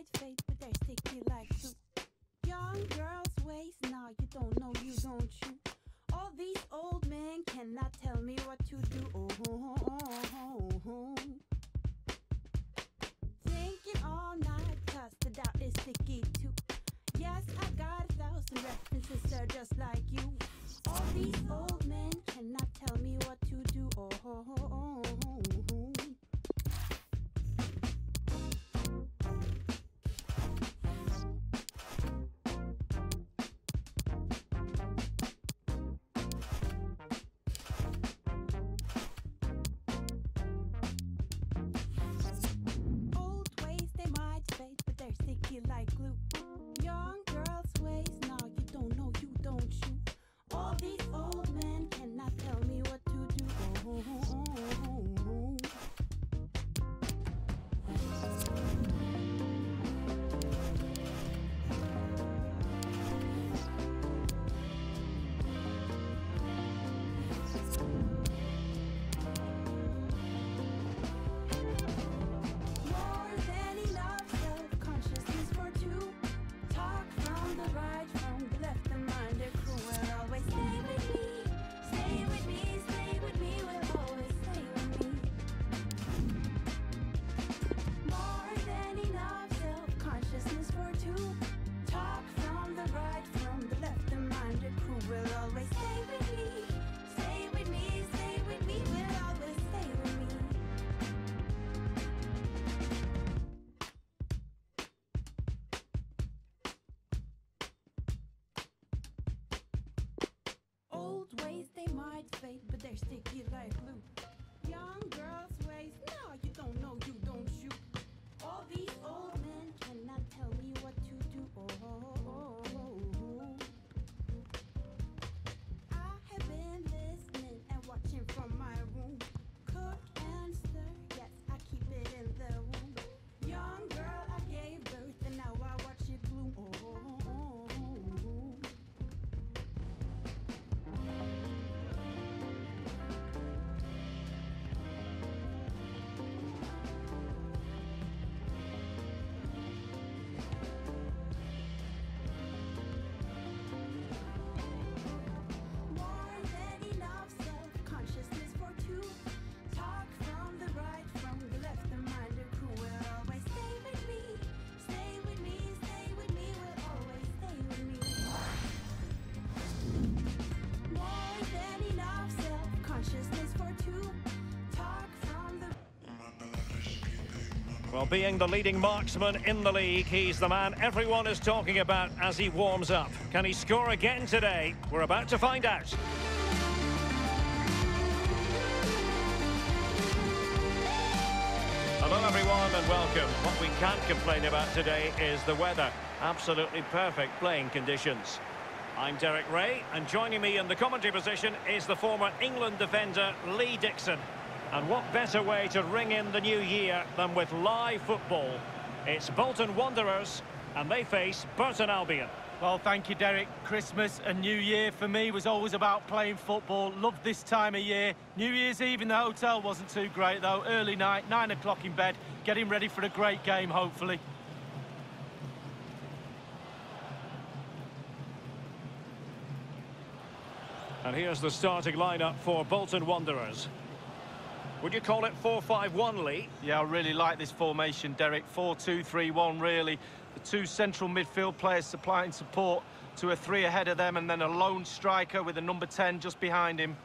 might fade, but they're sticky like two Young girls' ways, now you don't know, you don't you? All these old men cannot tell me what to do. Oh, oh, oh, oh Thinking all night, cause the doubt is sticky too. Yes, I got a thousand references, they're just like you. All these old men cannot tell me what might fade, but they're sticky like glue. Well, being the leading marksman in the league, he's the man everyone is talking about as he warms up. Can he score again today? We're about to find out. Hello, everyone, and welcome. What we can't complain about today is the weather. Absolutely perfect playing conditions. I'm Derek Rae, and joining me in the commentary position is the former England defender Lee Dixon. And what better way to ring in the new year than with live football? It's Bolton Wanderers, and they face Burton Albion. Well, thank you, Derek. Christmas and New Year for me was always about playing football. Loved this time of year. New Year's Eve in the hotel wasn't too great, though. Early night, nine o'clock in bed, getting ready for a great game, hopefully. And here's the starting lineup for Bolton Wanderers. Would you call it 4-5-1, Lee? Yeah, I really like this formation, Derek. 4-2-3-1, really. The two central midfield players supplying support to a three ahead of them, and then a lone striker with a number 10 just behind him.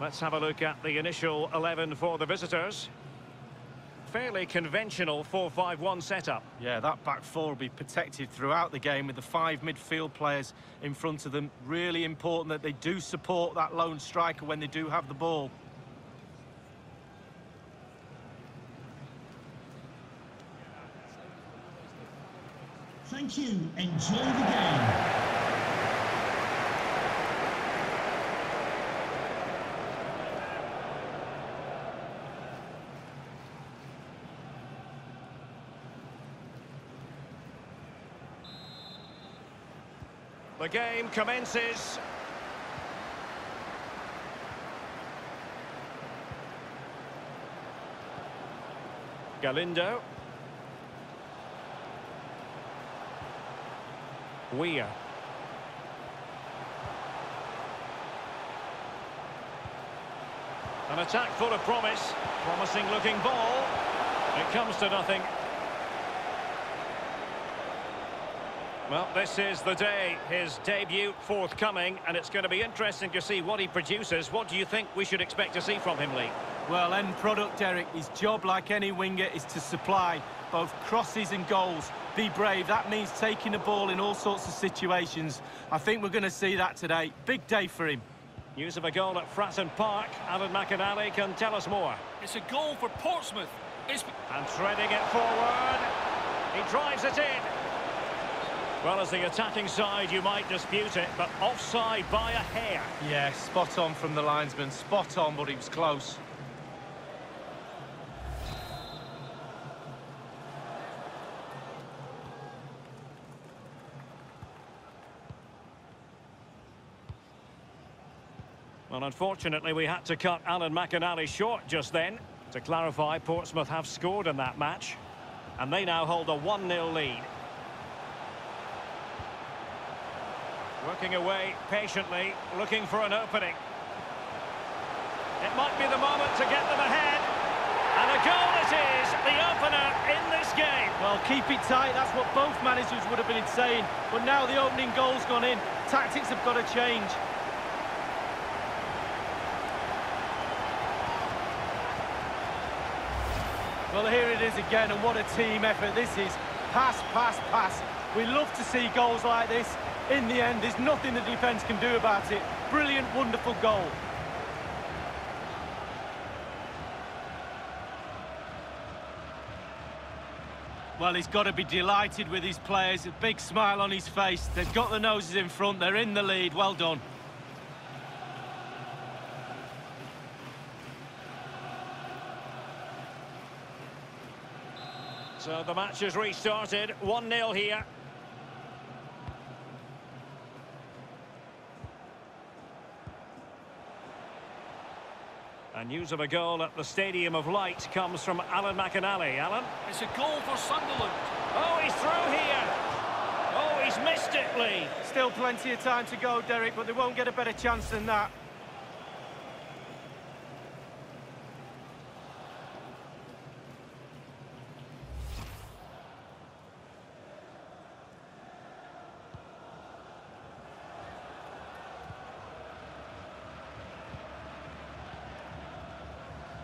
Let's have a look at the initial 11 for the visitors. Fairly conventional 4-5-1 setup. Yeah, that back four will be protected throughout the game with the five midfield players in front of them. Really important that they do support that lone striker when they do have the ball. Thank you. Enjoy the game. The game commences. Galindo. Weir. An attack full of promise. Promising looking ball. It comes to nothing. Well, this is the day, his debut forthcoming, and it's going to be interesting to see what he produces. What do you think we should expect to see from him, Lee? Well, end product, Derek. His job, like any winger, is to supply both crosses and goals. Be brave. That means taking the ball in all sorts of situations. I think we're going to see that today. Big day for him. News of a goal at Fratton Park. Alan McInally can tell us more. It's a goal for Portsmouth. It's... And threading it forward. He drives it in. Well, as the attacking side, you might dispute it, but offside by a hair. Yeah, spot on from the linesman. Spot on, but he was close. Well, unfortunately, we had to cut Alan McInally short just then. To clarify, Portsmouth have scored in that match. And they now hold a 1-0 lead. Working away patiently, looking for an opening. It might be the moment to get them ahead. And a goal it is, the opener in this game. Well, keep it tight. That's what both managers would have been saying. But now the opening goal's gone in. Tactics have got to change. Well, here it is again, and what a team effort this is. Pass, pass, pass. We love to see goals like this. In the end, there's nothing the defence can do about it. Brilliant, wonderful goal. Well, he's got to be delighted with his players. A big smile on his face. They've got the noses in front. They're in the lead. Well done. So the match has restarted. 1-0 here. And news of a goal at the Stadium of Light comes from Alan McInally. Alan? It's a goal for Sunderland. Oh, he's through here. Oh, he's missed it, Lee. Still plenty of time to go, Derek, but they won't get a better chance than that.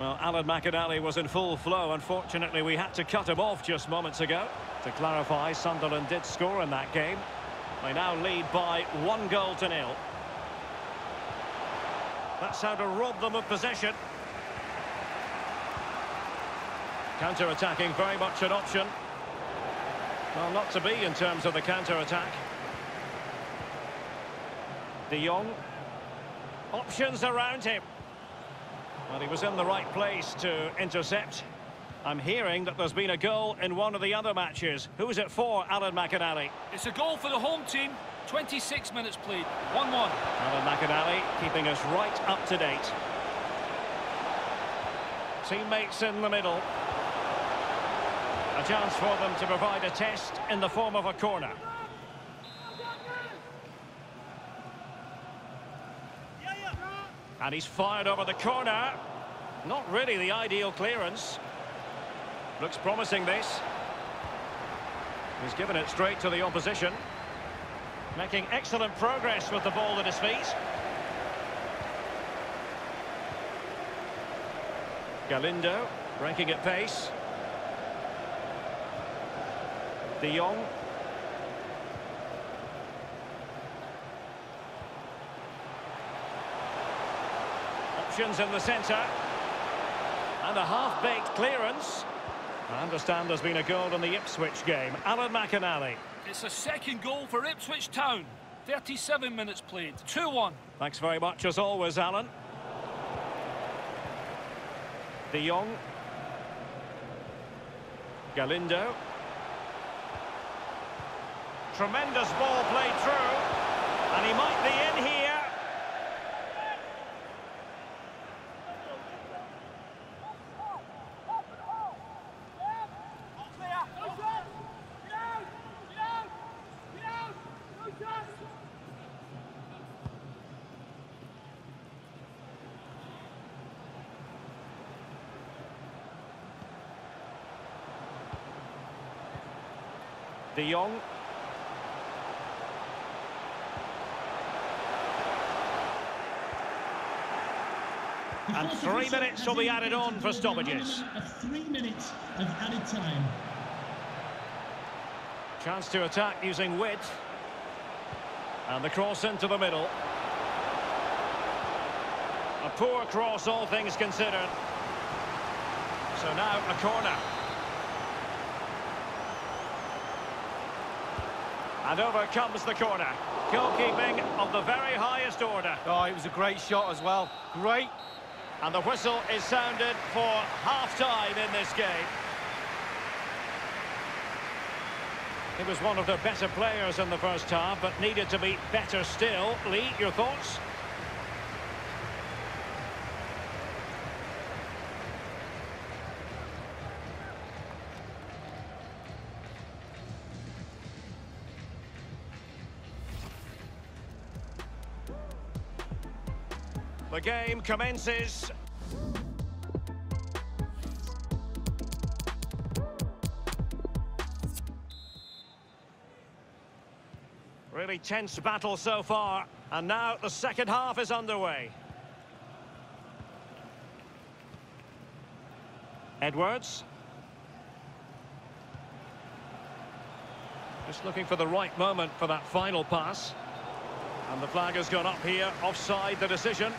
Well, Alan McInally was in full flow. Unfortunately, we had to cut him off just moments ago. To clarify, Sunderland did score in that game. They now lead by one goal to nil. That's how to rob them of possession. Counter-attacking, very much an option. Well, not to be in terms of the counter-attack. De Jong. Options around him. Well, he was in the right place to intercept. I'm hearing that there's been a goal in one of the other matches. Who's it for, Alan McInally? It's a goal for the home team. 26 minutes played. 1-1. Alan McInally keeping us right up to date. Teammates in the middle. A chance for them to provide a test in the form of a corner. And he's fired over the corner. Not really the ideal clearance. Looks promising, this. He's given it straight to the opposition. Making excellent progress with the ball at his feet. Galindo breaking at pace. De Jong. Options in the centre. And a half-baked clearance. I understand there's been a goal in the Ipswich game. Alan McInally. It's a second goal for Ipswich Town. 37 minutes played. 2-1. Thanks very much as always, Alan. De Jong. Galindo. Tremendous ball played through. And he might be in here. De Jong. And three minutes will be added on for there will be an stoppages. three minutes of added time. Chance to attack using width. And the cross into the middle. A poor cross, all things considered. So now a corner. And over comes the corner. Goalkeeping of the very highest order. Oh, it was a great shot as well. Great. And the whistle is sounded for half-time in this game. He was one of their better players in the first half, but needed to be better still. Lee, your thoughts? The game commences. Really tense battle so far, and now the second half is underway. Edwards. Just looking for the right moment for that final pass. And the flag has gone up here, offside the decision.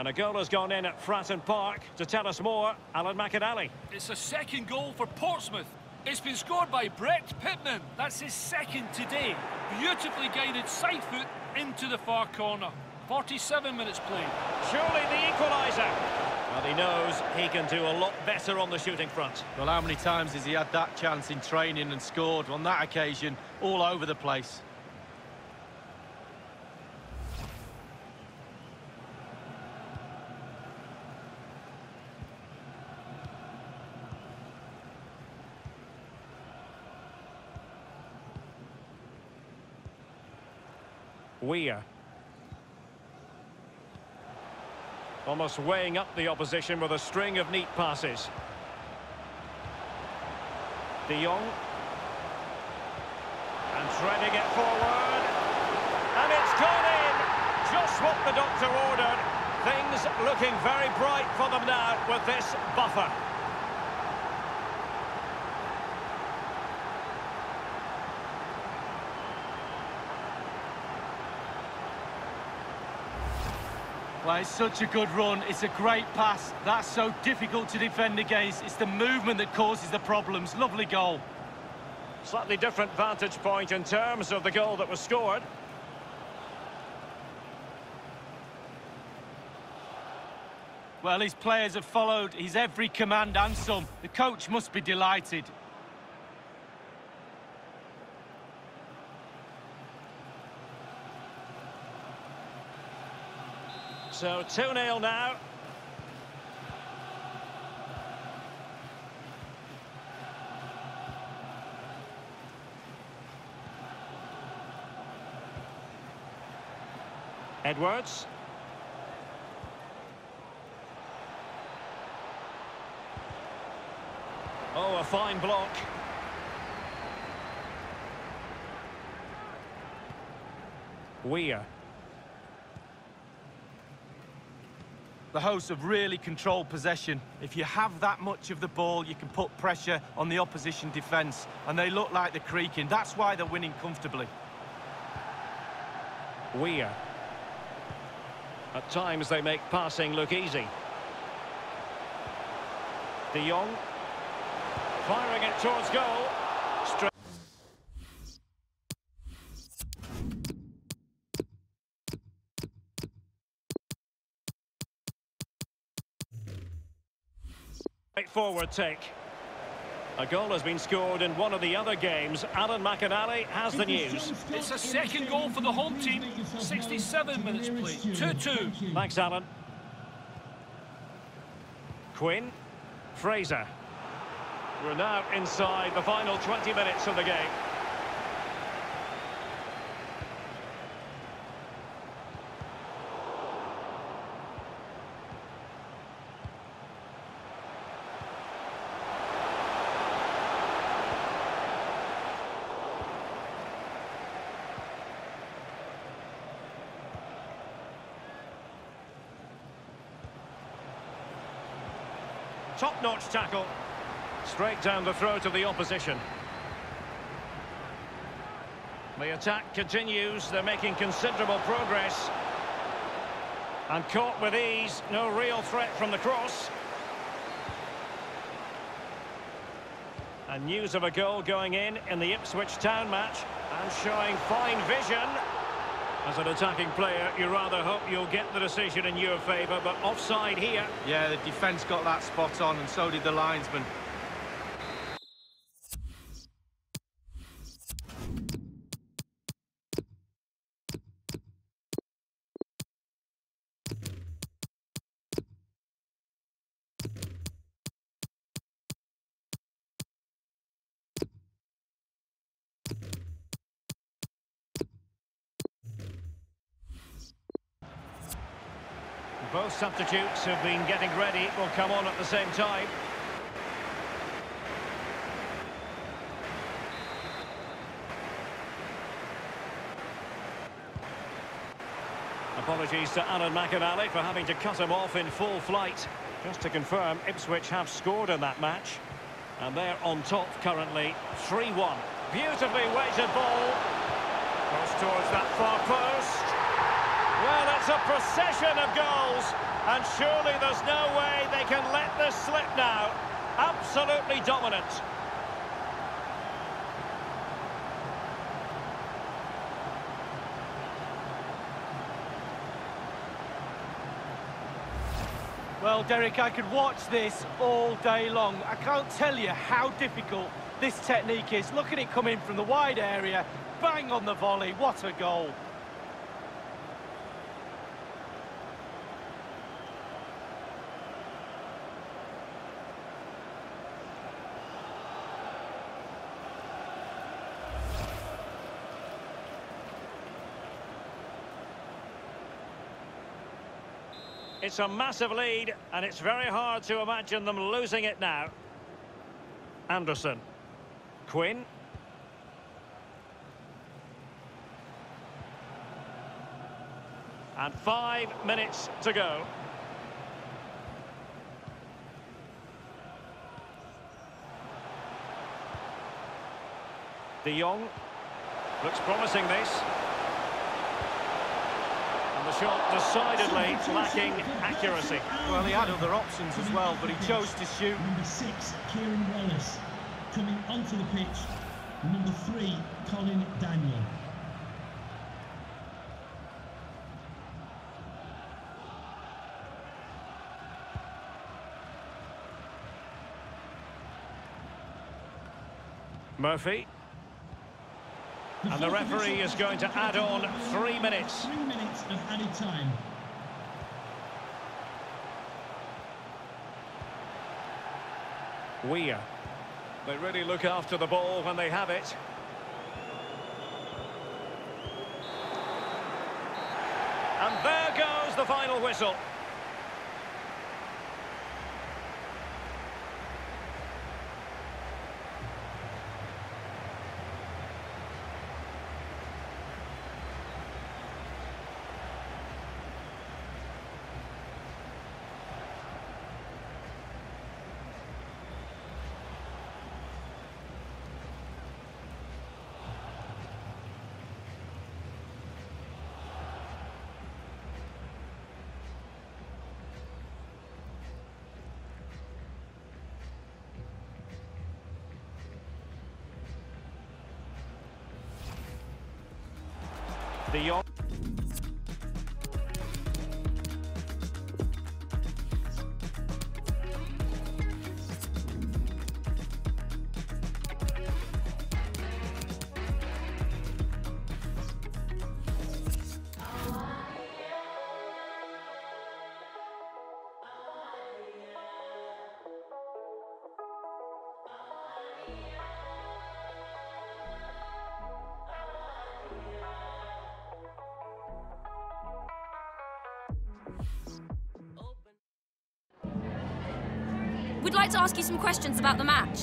And a goal has gone in at Fratton Park. To tell us more, Alan McInally. It's a second goal for Portsmouth. It's been scored by Brett Pitman. That's his second today. Beautifully guided side foot into the far corner. 47 minutes played. Surely the equaliser. Well, he knows he can do a lot better on the shooting front. Well, how many times has he had that chance in training and scored on that occasion all over the place? Weir. Almost weighing up the opposition with a string of neat passes. De Jong. And threading it forward. And it's gone in! Just what the doctor ordered. Things looking very bright for them now with this buffer. Well, it's such a good run. It's a great pass. That's so difficult to defend against. It's the movement that causes the problems. Lovely goal. Slightly different vantage point in terms of the goal that was scored. Well, his players have followed his every command and some. The coach must be delighted. So 2-0 now. Edwards. Oh, a fine block. Weir. The hosts have really controlled possession. If you have that much of the ball, you can put pressure on the opposition defence. And they look like they're creaking. That's why they're winning comfortably. Weir. At times they make passing look easy. De Jong. Firing it towards goal. Forward take. A goal has been scored in one of the other games. Alan McInally has the news. It's a second goal for the home team. 67 minutes played. 2-2. Thanks, Alan. Quinn. Fraser. We're now inside the final 20 minutes of the game. Top-notch tackle. Straight down the throat of the opposition. The attack continues. They're making considerable progress. And caught with ease. No real threat from the cross. And news of a goal going in in the Ipswich Town match. And showing fine vision. As an attacking player, you rather hope you'll get the decision in your favour, but offside here. Yeah, the defence got that spot on, and so did the linesman. Both substitutes have been getting ready, will come on at the same time. Apologies to Alan McInally for having to cut him off in full flight. Just to confirm, Ipswich have scored in that match. And they're on top currently, 3-1. Beautifully weighted ball. Goes towards that far post. Well, it's a procession of goals, and surely there's no way they can let this slip now. Absolutely dominant. Well, Derek, I could watch this all day long. I can't tell you how difficult this technique is. Look at it coming from the wide area, bang on the volley, what a goal. It's a massive lead, and it's very hard to imagine them losing it now. Anderson. Quinn. And five minutes to go. De Jong. Looks promising this. And the shot decidedly lacking accuracy. Well, he had other options as well, but he chose to shoot. Number six, Kieran Wallace. Coming onto the pitch, number three, Colin Daniel. Murphy. And the referee is going to add on three minutes. Three minutes of added time. Weir. They really look after the ball when they have it. And there goes the final whistle. De Jong. We'd like to ask you some questions about the match.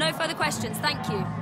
No further questions. Thank you.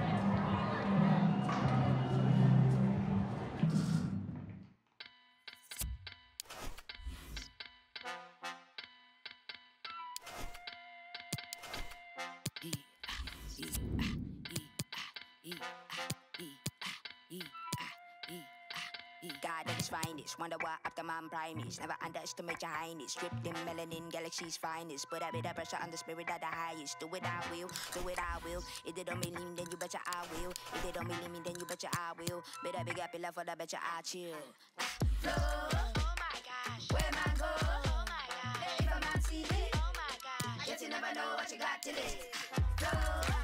After man prime is. Never underestimate your highness. Stripped in melanin, galaxy's finest. But I be the pressure on the spirit of the highest. Do it, I will. Do it, I will. If they don't believe me, then you betcha I will. If they don't believe me, then you betcha I will. Better big up love for the betcha I chill. Flow. Oh my gosh. Where man go? Oh my gosh. If a man see it. Oh my gosh. Guess you never know what you got till it. Flow.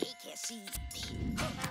They can't see me.